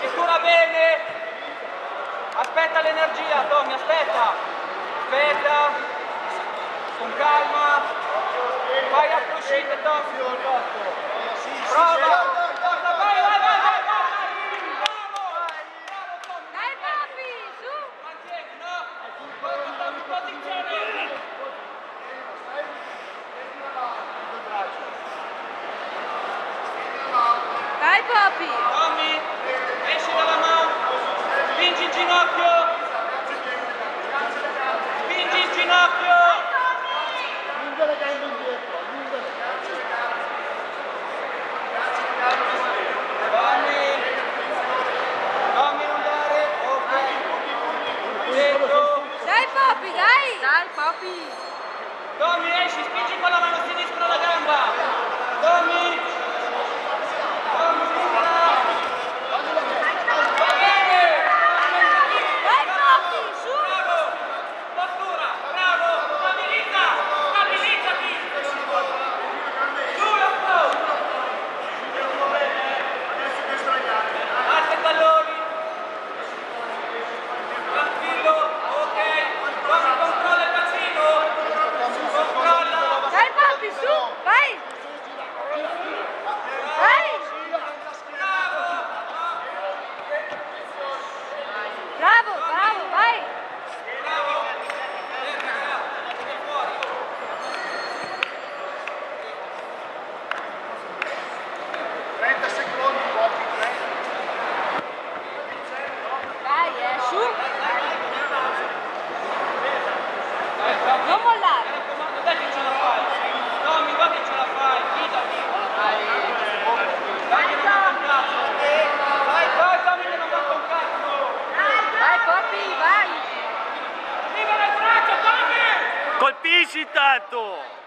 Cintura bene. Aspetta l'energia, Tommy, aspetta. Aspetta. Con calma. Vai a uscite, Tommy. Prova. Vai, vai, vai, vai. Dai, Poppy! Martina für visitato!